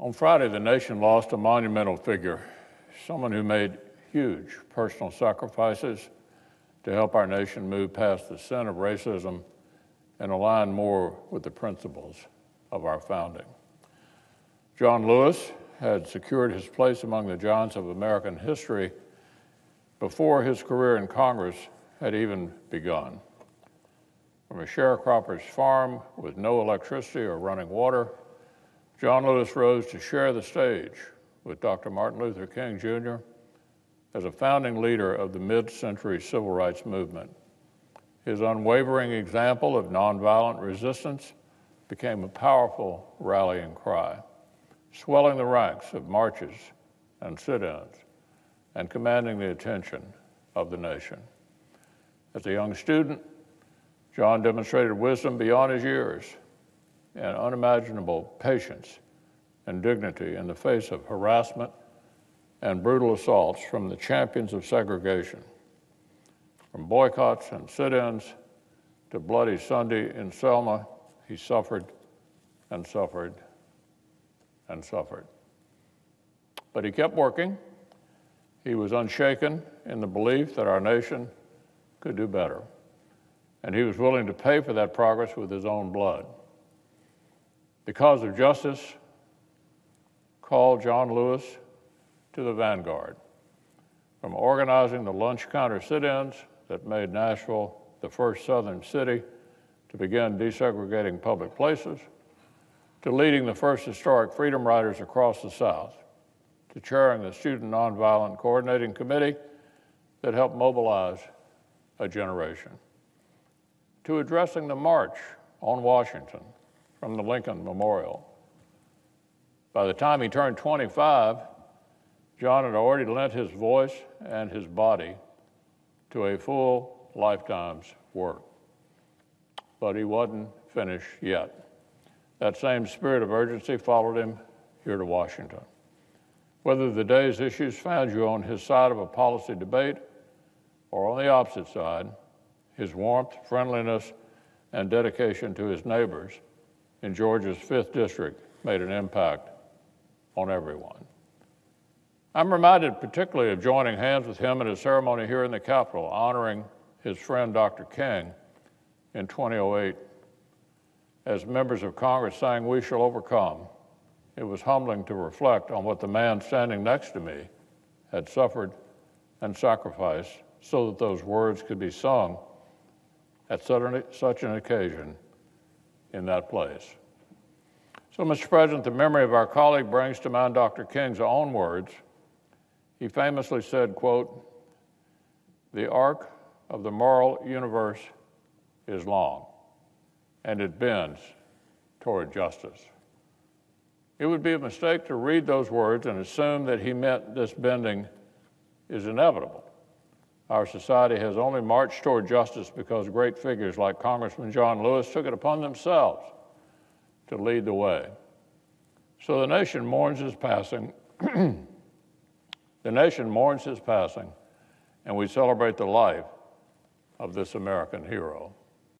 On Friday, the nation lost a monumental figure, someone who made huge personal sacrifices to help our nation move past the sin of racism and align more with the principles of our founding. John Lewis had secured his place among the giants of American history before his career in Congress had even begun. From a sharecropper's farm with no electricity or running water, John Lewis rose to share the stage with Dr. Martin Luther King Jr. as a founding leader of the mid century civil rights movement. His unwavering example of nonviolent resistance became a powerful rallying cry, swelling the ranks of marches and sit ins and commanding the attention of the nation. As a young student, John demonstrated wisdom beyond his years and unimaginable patience and dignity in the face of harassment and brutal assaults from the champions of segregation. From boycotts and sit ins to Bloody Sunday in Selma, he suffered and suffered and suffered. But he kept working. He was unshaken in the belief that our nation could do better. And he was willing to pay for that progress with his own blood. Because of justice, called John Lewis to the vanguard. From organizing the lunch counter sit ins that made Nashville the first southern city to begin desegregating public places, to leading the first historic Freedom Riders across the South, to chairing the Student Nonviolent Coordinating Committee that helped mobilize a generation, to addressing the march on Washington from the Lincoln Memorial. By the time he turned 25, John had already lent his voice and his body to a full lifetime's work. But he wasn't finished yet. That same spirit of urgency followed him here to Washington. Whether the day's issues found you on his side of a policy debate or on the opposite side, his warmth, friendliness, and dedication to his neighbors in Georgia's 5th District made an impact on everyone. I'm reminded particularly of joining hands with him at a ceremony here in the Capitol honoring his friend Dr. King in 2008 as members of Congress sang, We Shall Overcome. It was humbling to reflect on what the man standing next to me had suffered and sacrificed so that those words could be sung at such an occasion in that place. So, Mr. President, the memory of our colleague brings to mind Dr. King's own words. He famously said, quote, the arc of the moral universe is long, and it bends toward justice. It would be a mistake to read those words and assume that he meant this bending is inevitable. Our society has only marched toward justice because great figures like Congressman John Lewis took it upon themselves to lead the way. So the nation mourns his passing. the nation mourns his passing, and we celebrate the life of this American hero.